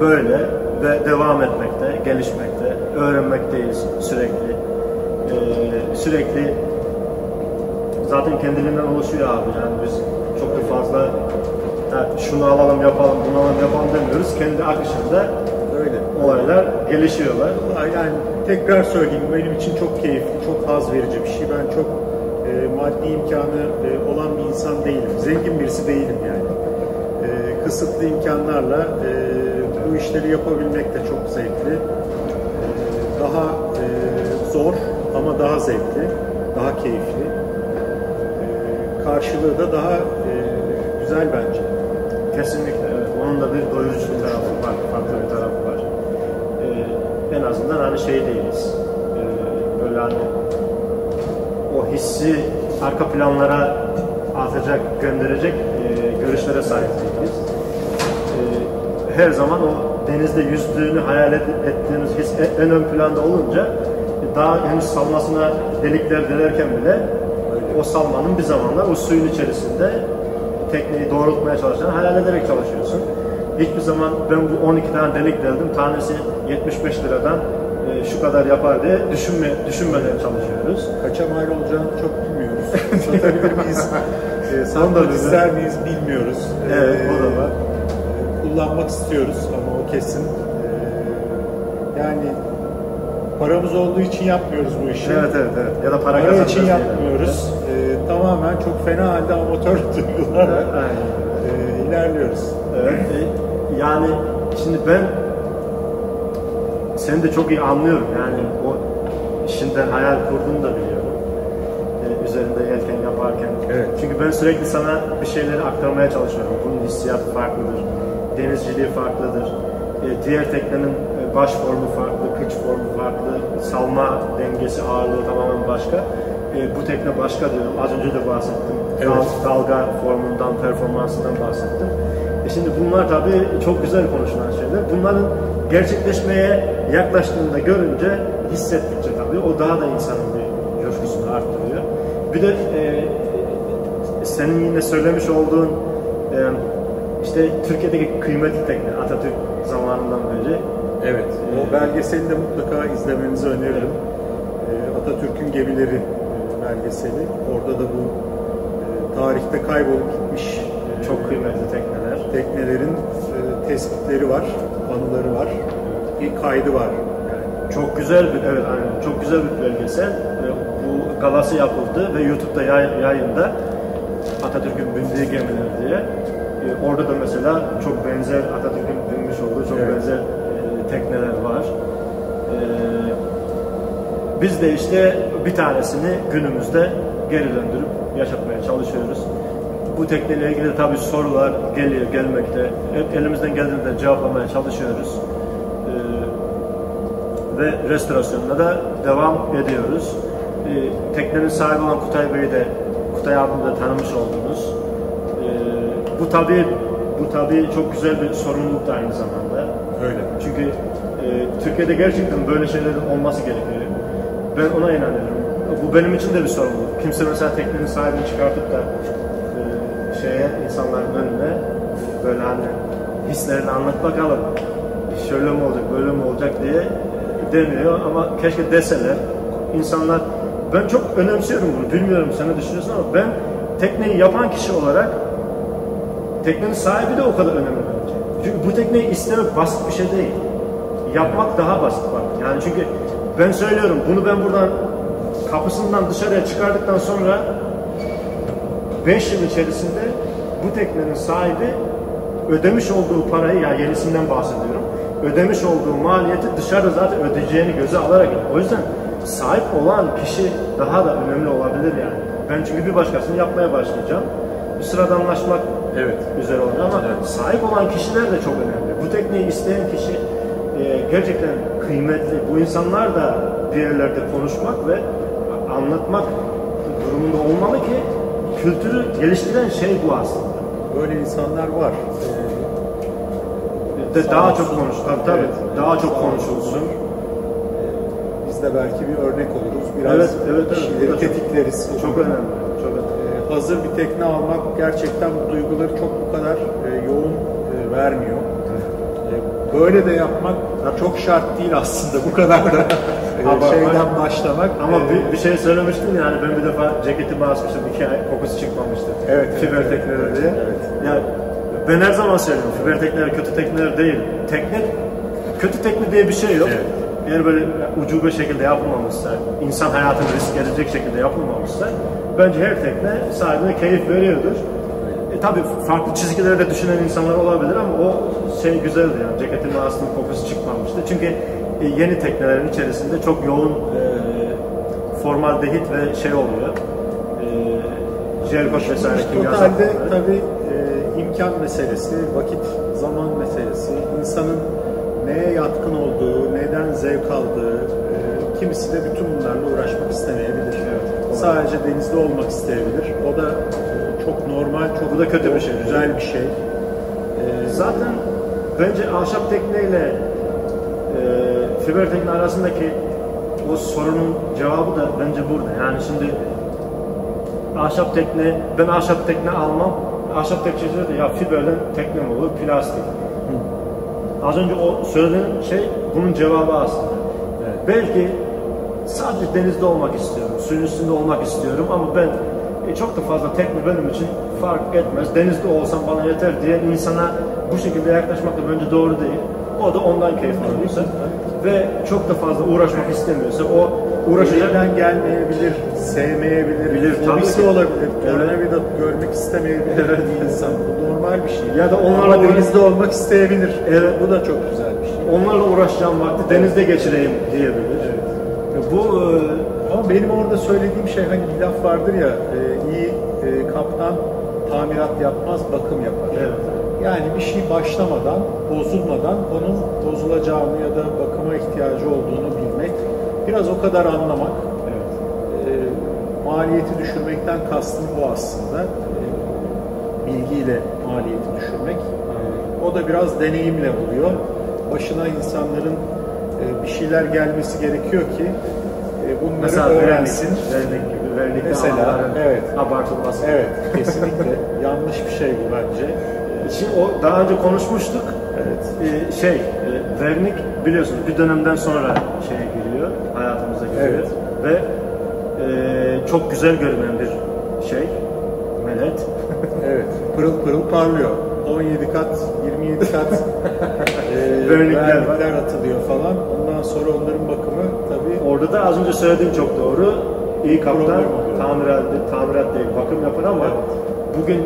böyle ve devam etmekte, gelişmekte, öğrenmekteyiz sürekli. Ee, sürekli zaten kendiliğinden oluşuyor abi. Yani biz çok da fazla "Ha, şunu alalım yapalım, bunu alalım yapalım demiyoruz. Kendi akışında Öyle. olaylar gelişiyorlar. Yani tekrar söyleyeyim benim için çok keyifli, çok haz verici bir şey. Ben çok e, maddi imkanı e, olan bir insan değilim. Zengin birisi değilim yani. E, kısıtlı imkanlarla e, bu işleri yapabilmek de çok zevkli. E, daha e, zor ama daha zevkli, daha keyifli. Karşılığı da daha güzel bence. Kesinlikle. Onun da bir doyurucu bir tarafı var, farklı bir tarafı var. Ee, en azından hani şey değiliz. Ee, böyle hani hissi arka planlara atacak, gönderecek e, görüşlere sahip değiliz. Ee, her zaman o denizde yüzdüğünü hayal et- ettiğimiz his en- en ön planda olunca daha henüz salmasına delikler delerken bile o salmanın bir zamanlar o suyun içerisinde tekneyi doğrultmaya çalışan hayal ederek çalışıyorsun. Hiçbir zaman ben bu 12 tane delik deldim, tanesi 75 liradan e, şu kadar yapar diye düşünme, düşünmeden çalışıyoruz. Kaça mal olacağını çok bilmiyoruz. Satabilir miyiz? E, satmak ister miyiz bilmiyoruz. Evet, o da var. E, kullanmak istiyoruz ama o kesin. E, yani paramız olduğu için yapmıyoruz bu işi. Evet evet evet. Ya da para, Para için yapmıyoruz. E, tamamen çok fena halde amatör duygularla e, ilerliyoruz. Evet. e, Yani şimdi ben seni de çok iyi anlıyorum. Yani o işinden hayal kurduğunu da biliyorum. E, üzerinde yelken yaparken. Evet. Çünkü ben sürekli sana bir şeyleri aktarmaya çalışıyorum. Bunun hissiyatı farklıdır. Denizciliği farklıdır. E, diğer teknenin e, baş formu farklı, kıç formu farklı, salma dengesi, ağırlığı tamamen başka. E, bu tekne başka diyorum. Az önce de bahsettim. Evet. Dal- dalga formundan, performansından bahsettim. E şimdi bunlar tabii çok güzel konuşulan şeyler. Bunların gerçekleşmeye yaklaştığında görünce, hissettikçe tabii o daha da insanın bir coşkusunu arttırıyor. Bir de e, senin yine söylemiş olduğun e, işte Türkiye'deki kıymetli tekne Atatürk zamanından beri Evet. O belgeseli de mutlaka izlemenizi öneririm. E, Atatürk'ün Gemileri e, belgeseli. Orada da bu e, tarihte kaybolup gitmiş e, çok kıymetli tekneler. teknelerin e, tespitleri var, anıları var, bir kaydı var. Yani Çok güzel bir evet aynen çok güzel bir belgesel. E, Bu galası yapıldı ve YouTube'da yay- yayında Atatürk'ün bindiği gemiler diye. E, Orada da mesela çok benzer Atatürk'ün binmiş olduğu çok Evet. benzer e, tekneler var. E, Biz de işte bir tanesini günümüzde geri döndürüp yaşatmaya çalışıyoruz. Bu tekneyle ilgili tabii sorular geliyor, gelmekte. Hep elimizden geldiğinde cevaplamaya çalışıyoruz. E, ve restorasyonuna da devam ediyoruz. Ee, teknenin sahibi olan Kutay Bey'i de Kutay abimi de tanımış oldunuz. Ee, bu tabii bu tabii çok güzel bir sorumluluk da aynı zamanda. öyle. Çünkü e, Türkiye'de gerçekten böyle şeylerin olması gerekiyor. Ben ona inanıyorum. Bu benim için de bir sorumluluk. Kimse mesela teknenin sahibini çıkartıp da e, şeye insanların önüne böyle hani hislerini anlat bakalım. Şöyle mi olacak, böyle mi olacak diye demiyor ama keşke deseler. İnsanlar ben çok önemsiyorum bunu. Bilmiyorum sen ne düşünüyorsun ama ben tekneyi yapan kişi olarak teknenin sahibi de o kadar önemli bence. Çünkü bu tekneyi istemek basit bir şey değil. Yapmak daha basit bak. Yani çünkü ben söylüyorum bunu ben buradan kapısından dışarıya çıkardıktan sonra 5 yıl içerisinde bu teknenin sahibi ödemiş olduğu parayı ya yenisinden bahsediyorum. Ödemiş olduğu maliyeti dışarıda zaten ödeyeceğini göze alarak o yüzden sahip olan kişi daha da önemli olabilir yani. Ben çünkü bir başkasını yapmaya başlayacağım. Bir sıradanlaşmak Evet. üzere olacak ama sahip olan kişiler de çok önemli. Bu tekneyi isteyen kişi e, gerçekten kıymetli. Bu insanlar da bir yerlerde konuşmak ve anlatmak durumunda olmalı ki kültürü geliştiren şey bu aslında. Böyle insanlar var. Ee, De daha çok konuş, tabii tabii. Evet. Daha çok konuşulsun. olsunlar. Biz de belki bir örnek oluruz. Biraz Evet, evet, evet. kişileri da çok- tetikleriz. Çok önemli. Çok önemli. Ee, hazır bir tekne almak gerçekten bu duyguları çok bu kadar e, yoğun e, vermiyor. E, böyle de yapmak çok şart değil aslında bu kadar da e, Ama- şeyden başlamak. Ama E, bir, bir şey söylemiştim yani ben bir defa ceketimi asmıştım iki ay kokusu çıkmamıştı. Evet, Fiber evet, tekneler evet, diye. evet. Ya ben her zaman söylüyorum fiber tekneler kötü tekneler değil. Tekne kötü tekne diye bir şey yok. Evet. Eğer böyle ucube şekilde yapılmamışsa, insan hayatını risk edecek şekilde yapılmamışsa bence her tekne sahibine keyif veriyordur. E, tabii farklı çizgilerde düşünen insanlar olabilir ama o şey güzeldi yani ceketin aslında kokusu çıkmamıştı. Çünkü e, yeni teknelerin içerisinde çok yoğun e, formaldehit ve şey oluyor. E, jelkoş vesaire kimyasal Totalde tabii imkan meselesi, vakit, zaman meselesi, insanın neye yatkın olduğu, neden zevk aldığı, e, kimisi de bütün bunlarla uğraşmak istemeyebilir. Evet. Sadece denizde olmak isteyebilir. O da e, çok normal, çok Bu da kötü bir şey. güzel bir şey. E, Zaten bence ahşap tekneyle e, fiber tekne arasındaki o sorunun cevabı da bence burada. Yani şimdi ahşap tekne, ben ahşap tekne almam. Ahşap tekneciler de ya fiberden tekne mi olur, plastik. Az önce o söylediğin şey bunun cevabı aslında. Evet. Belki sadece denizde olmak istiyorum, suyun üstünde olmak istiyorum ama ben e, çok da fazla tekne benim için fark etmez. Denizde olsam bana yeter diye insana bu şekilde yaklaşmak da bence doğru değil. O da ondan keyif alıyorsa ve çok da fazla uğraşmak istemiyorsa o uğraşacak gelmeyebilir, sevmeyebilir, Bilir, tabii fobisi ki. olabilir, Evet. tornavida görmek istemeyebilir Evet. bir insan. Bu normal bir şey. Ya da onlarla Ama denizde olmak isteyebilir. Evet. Bu da çok güzel bir şey. onlarla uğraşacağım vakti denizde geçireyim diyebilir. Bu e, Ama benim orada söylediğim şey hani bir laf vardır ya, e, iyi e, kaptan tamirat yapmaz, bakım yapar. Evet. Yani bir şey başlamadan, bozulmadan onun bozulacağını ya da bakıma ihtiyacı olduğunu bilmek, biraz o kadar anlamak, e, maliyeti düşürmekten kastım bu aslında. E, bilgiyle maliyeti düşürmek. E, o da biraz deneyimle oluyor. Başına insanların e, bir şeyler gelmesi gerekiyor ki e, bunları mesela öğrensin. vernik, vernik gibi, vernikte Mesela, evet. abartılması. Evet, kesinlikle yanlış bir şey bu bence. Şimdi o daha önce konuşmuştuk. Evet. Ee, şey, e, vernik biliyorsunuz bir dönemden sonra giriyor. Evet. Ve e, çok güzel görünen bir şey, melet. Evet, pırıl pırıl parlıyor. 17 kat, 27 kat e, Vernikler var. atılıyor falan. Ondan sonra onların bakımı tabii Orada da az önce söylediğim çok doğru. İyi kaptan tamirat, tamirat değil, bakım yapar ama bugün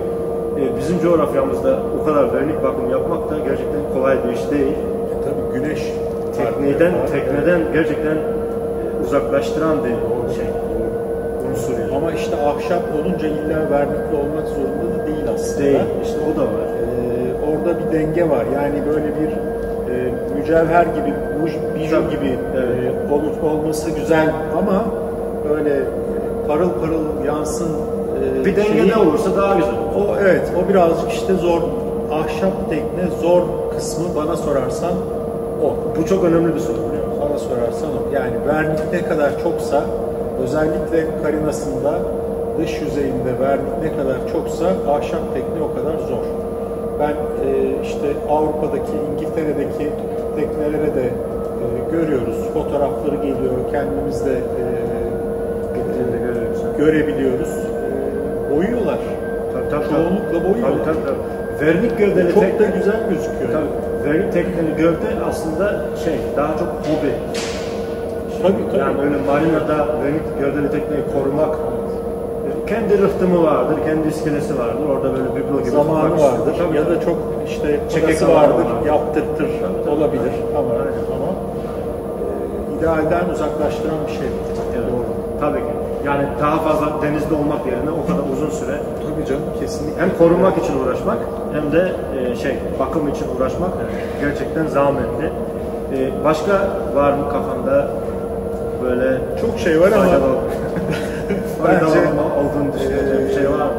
e, bizim coğrafyamızda o kadar vernik bakım yapmak da gerçekten kolay bir iş değil. tabii güneş Tekneden, tekneden gerçekten uzaklaştıran bir şey. Unsur. Ama işte ahşap olunca illa vernikli olmak zorunda da değil aslında. Değil, işte o da var. Ee, orada bir denge var. Yani böyle bir e, mücevher gibi, buj- biju gibi evet. e, olup olması güzel ama böyle e, parıl parıl yansın e, Bir denge şeyi- ne olursa daha güzel. O evet, o birazcık işte zor. Ahşap tekne zor kısmı bana sorarsan o. Bu çok önemli bir soru? Bana sorarsan o. Yani vernik ne kadar çoksa, özellikle karinasında, dış yüzeyinde vernik ne kadar çoksa ahşap tekne o kadar zor. Ben e, işte Avrupa'daki, İngiltere'deki teknelere de e, görüyoruz. Fotoğrafları geliyor, kendimiz de e, görebiliyoruz. E, boyuyorlar. Tabii, tabii, Çoğunlukla boyuyorlar. Tabii, tabii, tabii. Vernik gövdeli Çok tekne, da güzel gözüküyor. tabii, vernik tekneli gövde aslında şey, daha çok hobi. Tabii tabii. Yani öyle marinada vernik gövdeli tekneyi korumak kendi rıhtımı vardır, kendi iskelesi vardır. Orada böyle biblo gibi zamanı vardır istiyor. Tabii, ya da tabii. çok işte çekesi vardır, vardır. yaptırtır tabii. olabilir ama Aynen. ama e, idealden uzaklaştıran bir şey. Evet, Tabii ki. Yani daha fazla denizde olmak yerine o kadar uzun süre Tabii canım kesinlikle. hem korumak için uğraşmak hem de e, şey bakım için uğraşmak gerçekten zahmetli. E, başka var mı kafanda böyle çok şey var ama faydalı, olduğunu düşündüğün bir şey var mı?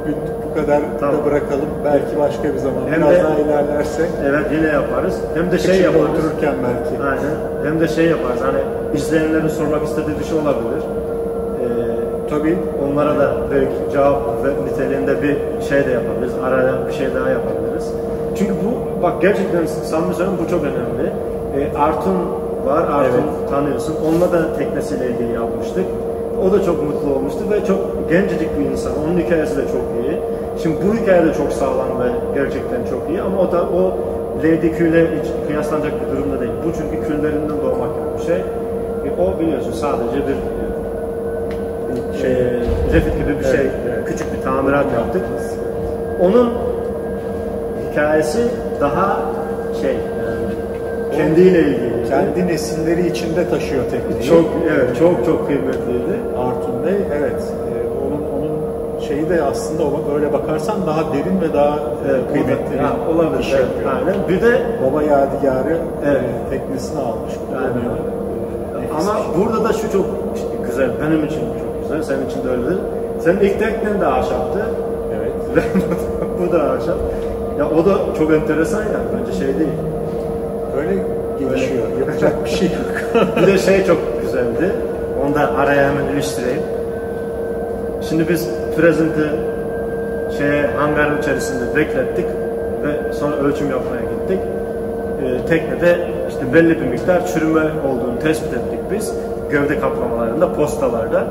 bugün bu kadar Tamam. da bırakalım. Belki başka bir zaman Hem biraz de- daha ilerlerse Evet yine yaparız. Hem de şey şey yaparız. otururken belki. Aynen. Hem de şey yaparız. Hani izleyenlerin sormak istediği bir şey olabilir. Tabii Onlara da belki cevap ve niteliğinde bir şey de yapabiliriz. Araya bir şey daha yapabiliriz. Çünkü bu bak gerçekten samimi söylüyorum bu çok önemli. E, Artun var, Artun Evet. tanıyorsun. Onunla da teknesiyle ilgili yapmıştık. O da çok mutlu olmuştu ve çok gencecik bir insan. Onun hikayesi de çok iyi. Şimdi bu hikaye de çok sağlam ve gerçekten çok iyi ama o da o Lady Q ile hiç kıyaslanacak bir durumda değil. Bu çünkü küllerinden doğmak gibi bir şey. E, o biliyorsun sadece bir şey, Refit gibi bir şey, evet. küçük bir tamirat yaptık. Onun hikayesi daha şey, yani kendiyle ilgili. kendi nesilleri içinde taşıyor tekneyi. çok evet çok çok kıymetliydi. Artun Bey evet e, onun onun şeyi de aslında öyle bakarsan daha derin ve daha e, Evet, kıymetli ha, bir olabilir. iş evet, yapıyor. aynen. Bir de Baba Yadigarı Evet. e, teknesini almış. Aynen. E, ama şey. burada da şu çok güzel, benim için çok güzel, senin için de öyledir. Senin ilk teknen de ahşaptı. Evet. Ve bu da ahşap. Ya o da çok enteresan yani bence şey değil. Öyle gelişiyor. Yapacak bir şey yok. Bir de şey çok güzeldi. Onu da araya hemen iliştireyim. Şimdi biz present'ı şeye hangarın içerisinde beklettik ve sonra ölçüm yapmaya gittik. Ee, teknede işte belli bir miktar çürüme olduğunu tespit ettik biz. Gövde kaplamalarında, postalarda.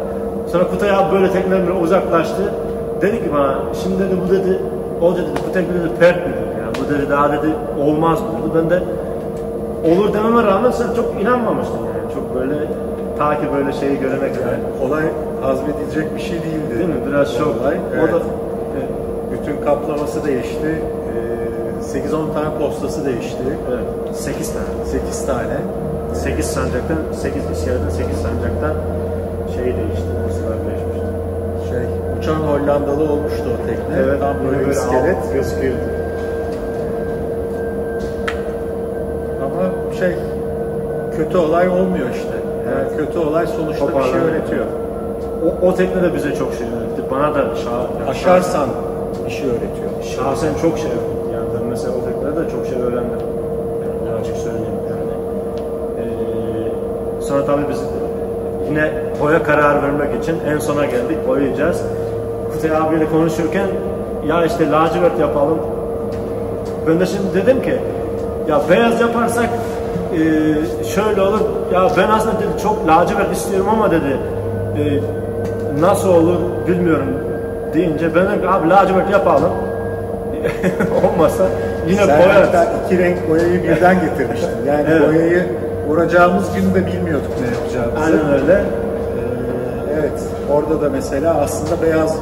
Sonra Kutay abi böyle tekneden böyle uzaklaştı. Dedi ki bana, şimdi dedi bu dedi, o dedi bu tekne dedi pert dedi. Yani bu dedi daha dedi olmaz dedi. Ben de olur dememe rağmen sen çok inanmamıştın yani. Çok böyle ta ki böyle şeyi görene kadar. Yani kolay hazmedilecek bir şey değildi. Değil mi? Biraz çok. Olay. O Evet. da Bütün kaplaması değişti. Ee, 8-10 tane postası değişti. evet, 8 tane. 8 tane. 8 sancaktan, 8 iskeleden 8 sancaktan şey değişti. Uçan Hollandalı olmuştu o tekne. Tam böyle iskelet. alt gözüküyordu. Ama şey, kötü olay olmuyor işte. Yani Evet. kötü olay sonuçta bir şey öğretiyor. O, o tekne de bize çok şey öğretti. Bana da şah, Aşarsan bir şey öğretiyor. Şahsen çok şey öğretti. Yani ben mesela o teknede de çok şey öğrendim. Yani açık söyleyeyim yani. Ee, sonra tabii biz yine boya karar vermek için en sona geldik. Boyayacağız. Kutay abiyle konuşurken ya işte lacivert yapalım. Ben de şimdi dedim ki ya beyaz yaparsak e, şöyle olur. Ya ben aslında dedi çok lacivert istiyorum ama dedi e, nasıl olur bilmiyorum deyince ben dedim ki abi lacivert yapalım. Olmasa yine Sen boyarız. hatta iki renk boyayı birden getirmiştin. Yani Evet. boyayı vuracağımız gün de bilmiyorduk ne yapacağımızı. Aynen öyle. Ee, evet, orada da mesela aslında beyaz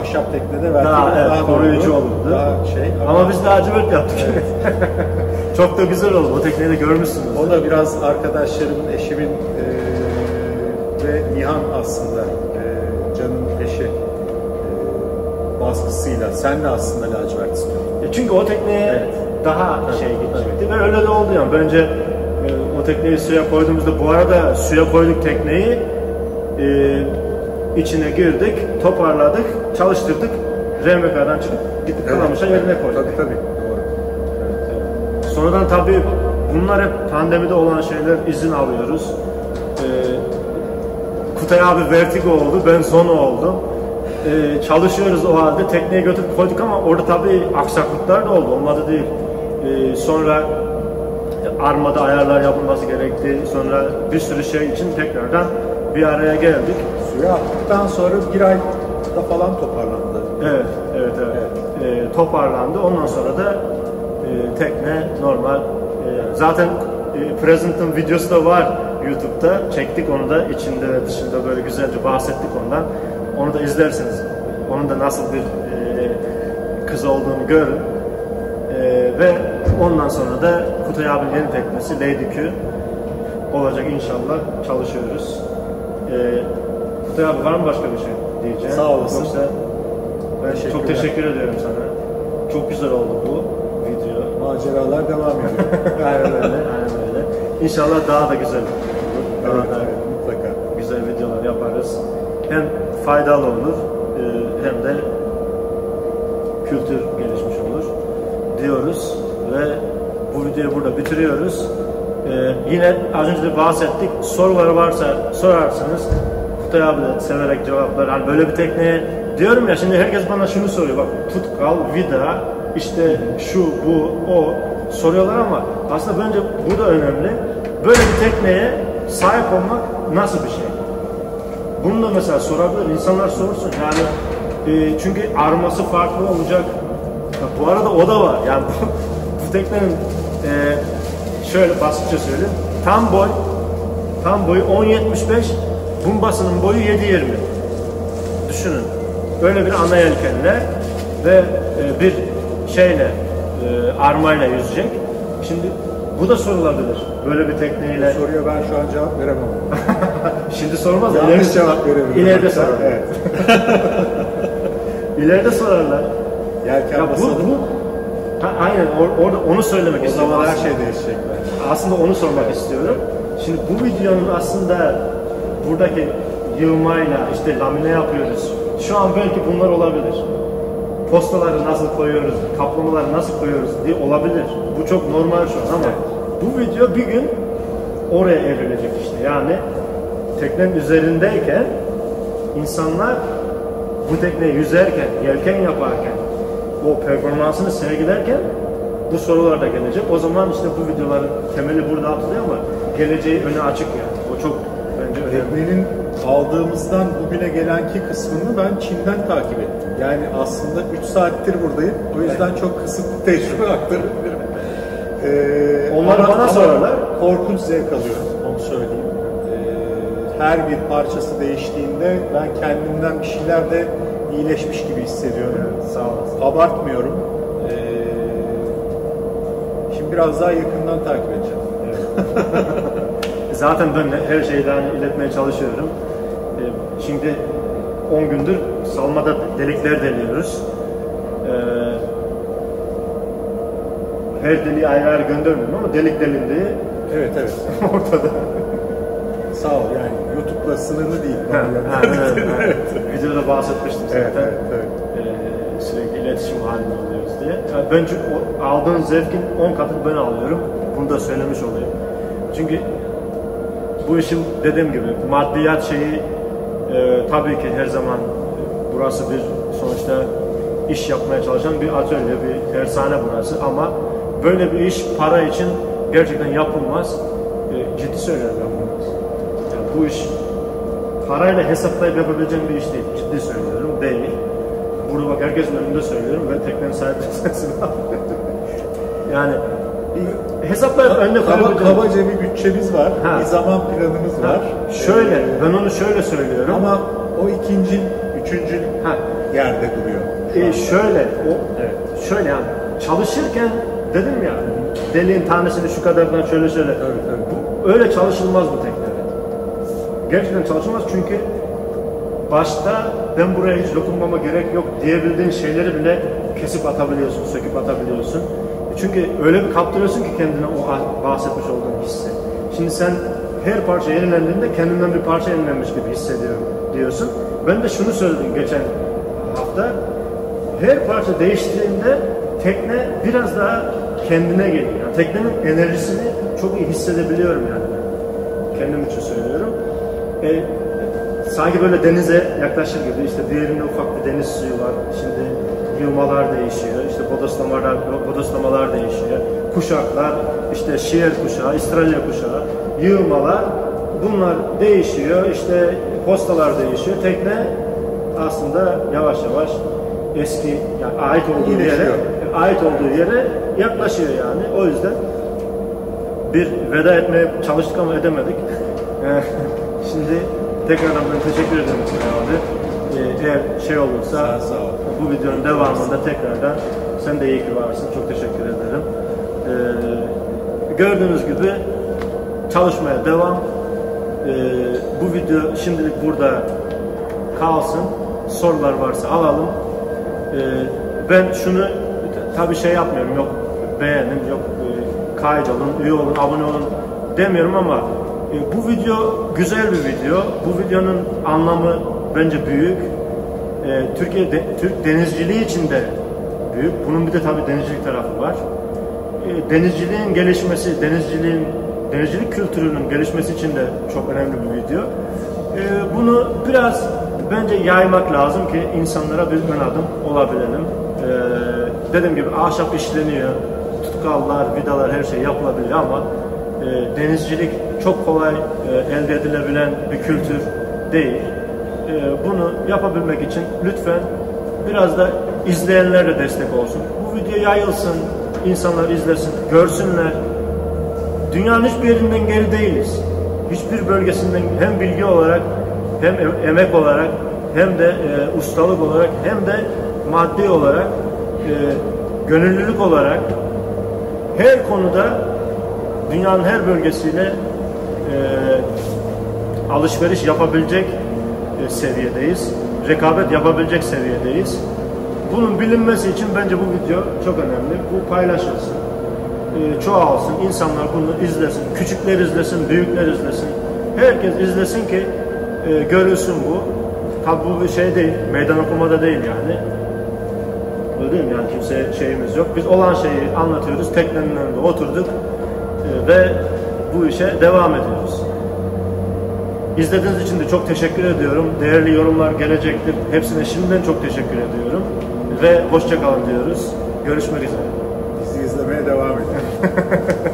ahşap teknede belki Daha, de evet, koruyucu olurdu. Daha şey Ama biz lacivert yaptık. çok da güzel oldu. O tekneyi de görmüşsünüz. o da biraz arkadaşlarımın, eşimin e, ve Nihan aslında e, Can'ın eşi e, baskısıyla sen de aslında lacivert istiyordun. E Çünkü o tekneye daha şey gidecekti ve öyle de oldu yani. Bence e, o tekneyi suya koyduğumuzda bu arada suya koyduk tekneyi e, içine girdik, toparladık, çalıştırdık. RMK'dan çıkıp gittik Kalamış'a yerine koyduk. Tabii tabii. Doğru. Sonradan tabii bunlar hep pandemide olan şeyler izin alıyoruz. Ee, Kutay abi vertigo oldu, ben sonu oldum. Ee, çalışıyoruz o halde tekneye götürüp koyduk ama orada tabii aksaklıklar da oldu, olmadı değil. Ee, sonra armada ayarlar yapılması gerekti. Sonra bir sürü şey için tekrardan bir araya geldik. Suya attıktan sonra bir ayda falan toparlandı. Evet, evet, evet. Ee, toparlandı. Ondan sonra da e, tekne normal. e, zaten e, Present'ın videosu da var YouTube'da. Çektik onu da içinde ve dışında böyle güzelce bahsettik ondan. Onu da izlersiniz. Onun da nasıl bir e, kız olduğunu görün. E, ve ondan sonra da Kutay abinin yeni teknesi Lady Q olacak inşallah. Çalışıyoruz. E, Kutay abi var mı başka bir şey diyeceğim? Sağ olasın. Yoksa ben çok Teşekkürler. teşekkür ediyorum sana. Çok güzel oldu bu video. Maceralar devam ediyor. aynen öyle, aynen öyle. İnşallah daha da güzel olur. Daha evet, da mutlaka. güzel videolar yaparız. Hem faydalı olur e, hem de kültür gelişmiş olur diyoruz ve bu videoyu burada bitiriyoruz. E, yine az önce de bahsettik. Soruları varsa sorarsınız. Kutay abi de severek cevaplar. Hani böyle bir tekneye diyorum ya şimdi herkes bana şunu soruyor. Bak tutkal, vida, işte şu, bu, o soruyorlar ama aslında bence bu da önemli. Böyle bir tekneye sahip olmak nasıl bir şey? Bunu da mesela sorabilir, insanlar sorsun. Yani e, çünkü arması farklı olacak. Ya bu arada o da var. Yani bu teknenin e, şöyle basitçe söyleyeyim. Tam boy, tam boyu 10.75, bumbasının boyu 7.20. Düşünün. Böyle bir ana yelkenle ve e, bir şeyle e, armayla yüzecek. Şimdi bu da sorulabilir. Böyle bir tekneyle. Soruya ben şu an cevap veremem. Şimdi sormaz. Yanlış ileride- cevap verebilirim. İleride sorarlar. Evet. İleride sorarlar. Yelken Ya bu, bu ha, aynen or- orada onu söylemek O istiyorum. zaman her şey değişecek. Aslında onu sormak istiyorum. Şimdi bu videonun aslında buradaki yığmayla işte lamine yapıyoruz. Şu an belki bunlar olabilir. Postaları nasıl koyuyoruz, kaplamaları nasıl koyuyoruz diye olabilir. Bu çok normal şu an ama bu video bir gün oraya evrilecek işte. Yani teknenin üzerindeyken insanlar bu tekneyi yüzerken, yelken yaparken, o performansını sergilerken bu sorular da gelecek. O zaman işte bu videoların temeli burada atılıyor ama geleceği öne açık yani. O çok Teknenin aldığımızdan bugüne gelenki kısmını ben Çin'den takip ettim. Yani aslında 3 saattir buradayım. O yüzden çok kısıtlı tecrübe aktarabilirim. Ee, Onlar ama- bana sorarlar. Korkunç zevk alıyorum. Onu söyleyeyim. Ee, her bir parçası değiştiğinde ben kendimden bir şeyler de iyileşmiş gibi hissediyorum. Sağ olasın. Abartmıyorum. Ee, şimdi biraz daha yakından takip edeceğim. Zaten ben her şeyden iletmeye çalışıyorum. Ee, Şimdi 10 gündür salmada delikler deliyoruz. Ee, Her deliği ayrı ayrı göndermiyorum ama delik delindiği Evet evet. ortada. Sağ ol yani YouTube'la sınırlı değil. Ha, ha, evet, evet. Videoda bahsetmiştim zaten. Evet, evet, evet. Ee, sürekli iletişim halinde oluyoruz diye. Yani ben çünkü aldığın zevkin 10 katını ben alıyorum. Bunu da söylemiş olayım. Çünkü bu işin dediğim gibi maddiyat şeyi e, tabii ki her zaman burası bir sonuçta iş yapmaya çalışan bir atölye, bir tersane burası ama böyle bir iş para için gerçekten yapılmaz. E, ciddi söylüyorum bunu. Yani bu iş parayla hesaplayıp yapabileceğim bir iş değil. Ciddi söylüyorum. Değil. Burada bak herkesin önünde söylüyorum ve teknenin sahibi sensin. yani hesaplayıp önüne Kaba, kabaca bir bütçemiz var, Ha. bir zaman planımız Ha, var. Şöyle, Ee, ben onu şöyle söylüyorum. ama o ikinci, üçüncü ha, yerde duruyor. e, şöyle, o, Evet. şöyle yani çalışırken dedim ya, deliğin tanesini şu kadardan şöyle şöyle. Tabii, tabii. Bu, öyle çalışılmaz bu teknede. Gerçekten çalışılmaz çünkü başta ben buraya hiç dokunmama gerek yok diyebildiğin şeyleri bile kesip atabiliyorsun, söküp atabiliyorsun. Çünkü öyle bir kaptırıyorsun ki kendine o ah- bahsetmiş olduğun hissi. Şimdi sen her parça yenilendiğinde kendinden bir parça yenilenmiş gibi hissediyorum diyorsun. Ben de şunu söyledim geçen hafta. Her parça değiştiğinde tekne biraz daha kendine geliyor. Yani teknenin enerjisini çok iyi hissedebiliyorum yani. Kendim için söylüyorum. E, sanki böyle denize yaklaşır gibi işte diğerinde ufak bir deniz suyu var. Şimdi yığmalar değişiyor. Bodoslamalar, bodoslamalar değişiyor. Kuşaklar, işte şiir kuşağı, İstralya kuşağı, yığmalar bunlar değişiyor. İşte postalar değişiyor. Tekne aslında yavaş yavaş eski yani ait olduğu yere ait olduğu yere yaklaşıyor yani. O yüzden bir veda etmeye çalıştık ama edemedik. Ee, Şimdi tekrardan ben teşekkür ederim Sinan abi. Ee, Eğer şey olursa Sağ- sağ bu videonun devamında tekrardan sen de iyi ki varsın. Çok teşekkür ederim. Ee, gördüğünüz gibi çalışmaya devam. Ee, bu video şimdilik burada kalsın. Sorular varsa alalım. Ee, ben şunu tabii şey yapmıyorum. Yok beğenin, yok e, kaydolun, üye olun, abone olun demiyorum ama e, bu video güzel bir video. Bu videonun anlamı bence büyük. E, Türkiye de- Türk denizciliği için de büyük. Bunun bir de tabii denizcilik tarafı var. E, denizciliğin gelişmesi, denizciliğin denizcilik kültürünün gelişmesi için de çok önemli bir video. E, bunu biraz bence yaymak lazım ki insanlara bir ön adım olabilelim. E, dediğim gibi ahşap işleniyor, tutkallar, vidalar her şey yapılabiliyor ama e, denizcilik çok kolay e, elde edilebilen bir kültür değil. Bunu yapabilmek için lütfen biraz da izleyenler de destek olsun. Bu video yayılsın, insanlar izlesin, görsünler. Dünyanın hiçbir yerinden geri değiliz. Hiçbir bölgesinden hem bilgi olarak hem em- emek olarak hem de e, ustalık olarak hem de maddi olarak e, gönüllülük olarak her konuda dünyanın her bölgesiyle e, alışveriş yapabilecek e, seviyedeyiz. Rekabet yapabilecek seviyedeyiz. Bunun bilinmesi için bence bu video çok önemli. Bu paylaşılsın. E, çoğalsın. insanlar bunu izlesin. Küçükler izlesin, büyükler izlesin. Herkes izlesin ki e, görülsün bu. Tabi bu bir şey değil. Meydan okumada değil yani. Öyle değil mi? Yani kimseye şeyimiz yok. Biz olan şeyi anlatıyoruz. Teknenin önünde oturduk e, ve bu işe devam ediyoruz. İzlediğiniz için de çok teşekkür ediyorum. Değerli yorumlar gelecektir. Hepsine şimdiden çok teşekkür ediyorum. Ve hoşçakalın diyoruz. Görüşmek üzere. Bizi izlemeye devam edin.